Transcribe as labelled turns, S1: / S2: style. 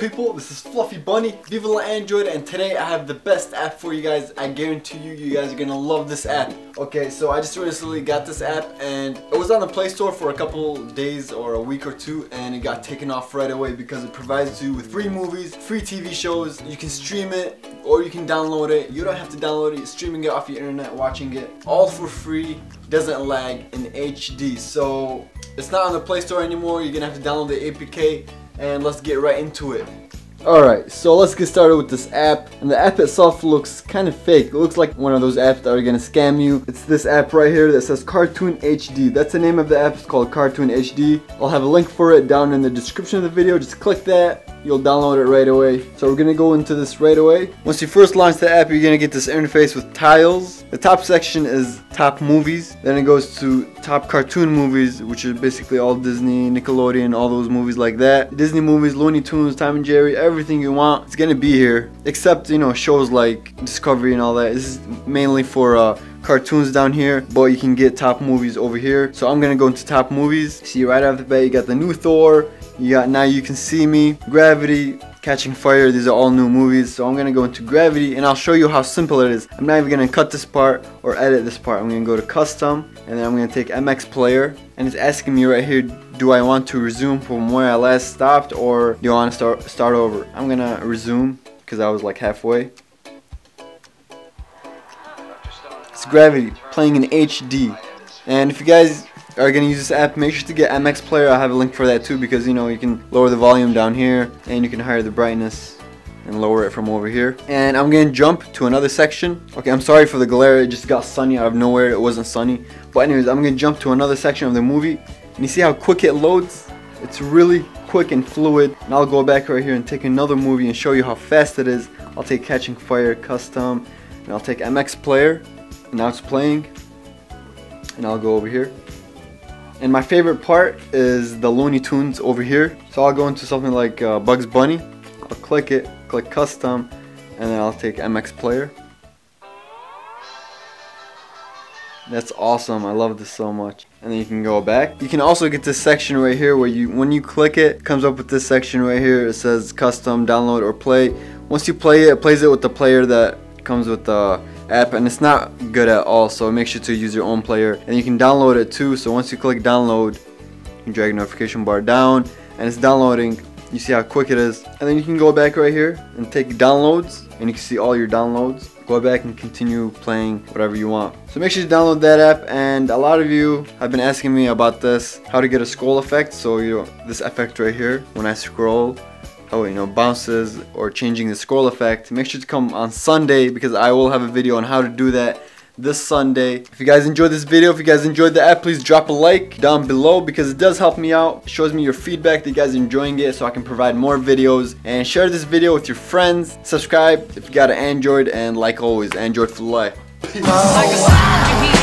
S1: people? This is Fluffy Bunny, Viva La Android, and today I have the best app for you guys. I guarantee you, you guys are gonna love this app. Okay, so I just recently got this app and it was on the Play Store for a couple days or a week or two and it got taken off right away because it provides you with free movies, free TV shows. You can stream it or you can download it. You don't have to download it, streaming it off your internet, watching it, all for free, doesn't lag in HD. So it's not on the Play Store anymore. You're gonna have to download the APK and let's get right into it. Alright, so let's get started with this app. And the app itself looks kind of fake. It looks like one of those apps that are gonna scam you. It's this app right here that says Cartoon HD. That's the name of the app. It's called Cartoon HD. I'll have a link for it down in the description of the video. Just click that you'll download it right away. So we're gonna go into this right away. Once you first launch the app, you're gonna get this interface with tiles. The top section is top movies. Then it goes to top cartoon movies, which is basically all Disney, Nickelodeon, all those movies like that. Disney movies, Looney Tunes, Tom and Jerry, everything you want, it's gonna be here. Except, you know, shows like Discovery and all that. This is mainly for uh, cartoons down here, but you can get top movies over here. So I'm gonna go into top movies. See right off the bat, you got the new Thor, you got Now You Can See Me, Gravity, Catching Fire. These are all new movies. So I'm to go into Gravity and I'll show you how simple it is. I'm not even to cut this part or edit this part. I'm to go to Custom and then I'm to take MX Player and it's asking me right here, do I want to resume from where I last stopped or do I want to start, start over? I'm to resume because I was like halfway. It's Gravity playing in HD. And if you guys are going to use this app, make sure to get MX Player. I have a link for that too because you know you can lower the volume down here and you can higher the brightness and lower it from over here. And I'm going to jump to another section. Okay, I'm sorry for the glare. It just got sunny out of nowhere. It wasn't sunny. But anyways, I'm going to jump to another section of the movie. And you see how quick it loads? It's really quick and fluid. And I'll go back right here and take another movie and show you how fast it is. I'll take Catching Fire Custom and I'll take MX Player. And now it's playing. And I'll go over here. And my favorite part is the Looney Tunes over here. So I'll go into something like uh, Bugs Bunny. I'll click it, click custom, and then I'll take MX Player. That's awesome. I love this so much. And then you can go back. You can also get this section right here where you, when you click it, it comes up with this section right here. It says custom, download, or play. Once you play it, it plays it with the player that comes with the app and it's not good at all so make sure to use your own player. And you can download it too. So once you click download you drag notification bar down and it's downloading. You see how quick it is. And then you can go back right here and take downloads and you can see all your downloads. Go back and continue playing whatever you want. So make sure to download that app and a lot of you have been asking me about this how to get a scroll effect. So you know this effect right here when I scroll oh you know bounces or changing the scroll effect make sure to come on Sunday because I will have a video on how to do that this Sunday. If you guys enjoyed this video, if you guys enjoyed the app, please drop a like down below because it does help me out. It shows me your feedback that you guys are enjoying it so I can provide more videos. And share this video with your friends. Subscribe if you got an Android and like always, Android for life. Peace.